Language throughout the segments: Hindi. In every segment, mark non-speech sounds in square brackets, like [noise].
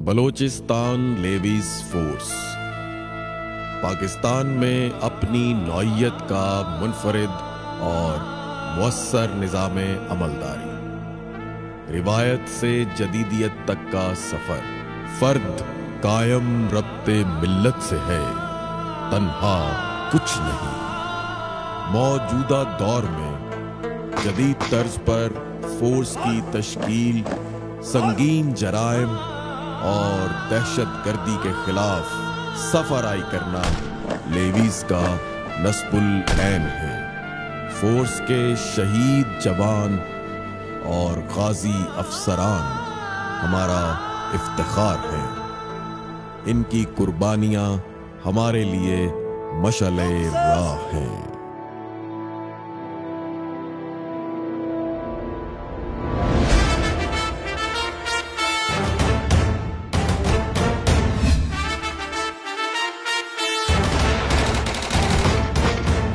Balochistan levies force. पाकिस्तान में अपनी नौयत का मुनफरद और मौसर निज़ाम अमलदारी। रिवायत से जदीदियत तक का सफ़र फर्द कायम रब्ते मिल्लत से है, तन्हा कुछ नहीं। मौजूदा दौर में जदीद तर्ज पर फोर्स की तश्कील संगीन जराइम और दहशत गर्दी के खिलाफ सफराई करना लेवीज का नस्बुल ऐन है। फोर्स के शहीद जवान और गाजी अफसरान हमारा इफ्तार है। इनकी कुर्बानियाँ हमारे लिए मशल राह हैं।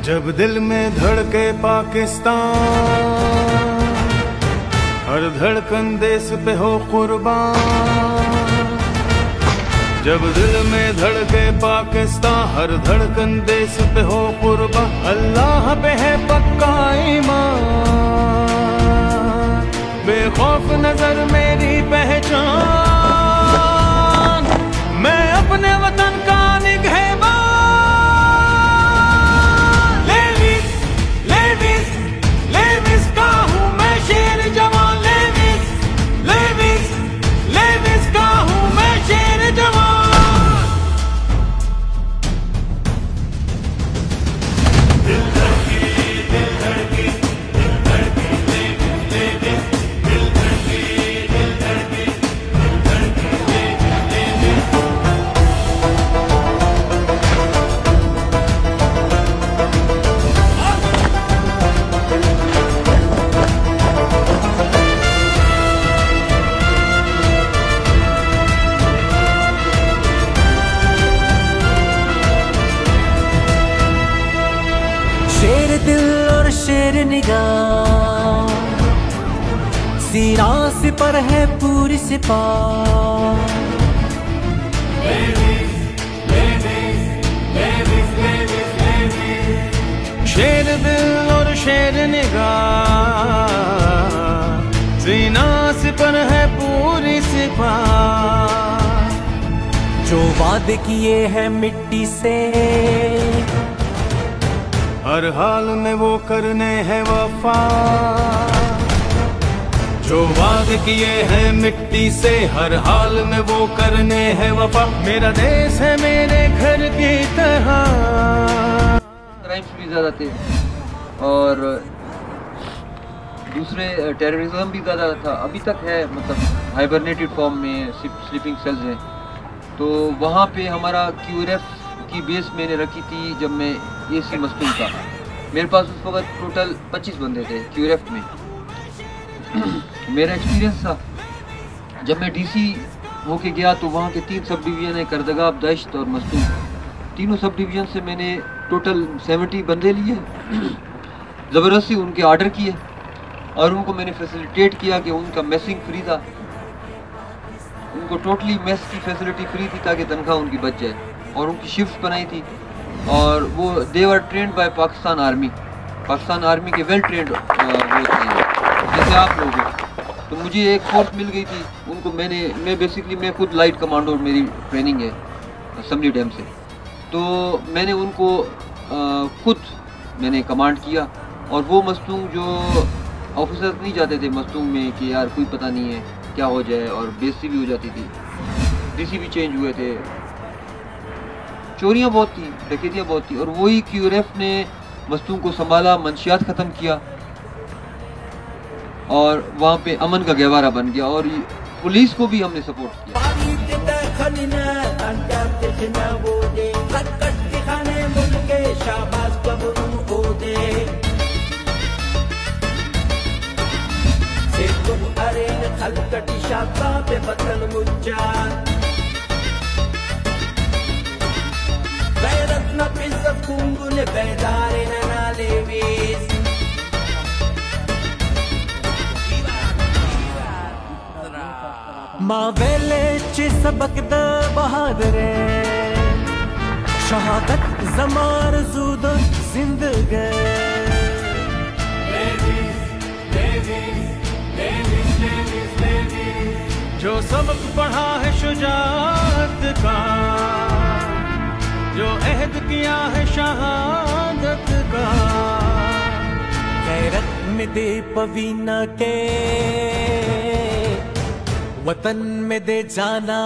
जब दिल में धड़के पाकिस्तान, हर धड़कन देश पे हो कुर्बान। जब दिल में धड़के पाकिस्तान, हर धड़कन देश पे हो कुर्बान। अल्लाह पे है पक्का ईमान। बेखौफ नज़र मेरी पहचान। शेर निगाह सीना सिपर है पूरी सिपा। शेर दिल और शेर निगाह सीना सिपर है पूरी सिपा। जो वादे किए हैं मिट्टी से हर हाल में वो करने हैं वफा। जो वादे किए हैं मिट्टी से, हर हाल में वो करने हैं वफा। मेरा देश है मेरे घर की तरह। भी ज़्यादा थे और दूसरे टेररिज्म भी ज़्यादा था। अभी तक है मतलब हाइबरनेटेड फॉर्म में स्लीपिंग सेल्स हैं। तो वहाँ पे हमारा क्यूरेफ की बेस मैंने रखी थी जब मैं ए सी मस्तूम था। मेरे पास उस वक्त टोटल 25 बंदे थे क्यूरेफ में। [clears throat] मेरा एक्सपीरियंस था। जब मैं डीसी होके गया तो वहाँ के तीन सब डिवीज़न है, करदगाब दश्त और मस्तूम तीनों सब डिवीज़न से मैंने टोटल 70 बंदे लिए। [clears throat] ज़बरदस्ती उनके ऑर्डर किए और उनको मैंने फैसिलिटेट किया कि उनका मेसिंग फ्री था। उनको टोटली मेस की फैसिलिटी फ्री थी ताकि तनख्वाह उनकी बच जाए। और उनकी शिफ्ट बनाई थी। और वो they were trained by Pakistan army Pakistan army के वेल ट्रेंड वो थे। जैसे आप लोग हो। तो मुझे एक फोर्स मिल गई थी। उनको मैंने मैं बेसिकली मैं खुद लाइट कमांडो मेरी ट्रेनिंग है असम्बली डैम से। तो मैंने उनको अ, खुद मैंने कमांड किया। और वो मस्तूंग जो ऑफिसर्स नहीं जाते थे मस्तूंग में कि यार कोई पता नहीं है क्या हो जाए और बेइज्जती भी हो जाती थी। डीसी भी चेंज हुए थे। चोरियाँ बहुत थी, डकैतियाँ बहुत थी और वही क्यू ने वस्तु को संभाला, मंशियात ख़त्म किया। और वहाँ पे अमन का गहवारा बन गया और पुलिस को भी हमने सपोर्ट किया। napisa kungune bedare na मावेले चे सबक द बहादरे शहादत जमार जूद जिंदगे जो सबक पढ़ा है शुजात का। जो अहद किया है शहादत का। गैरत में दे पवीना के, वतन में दे जाना।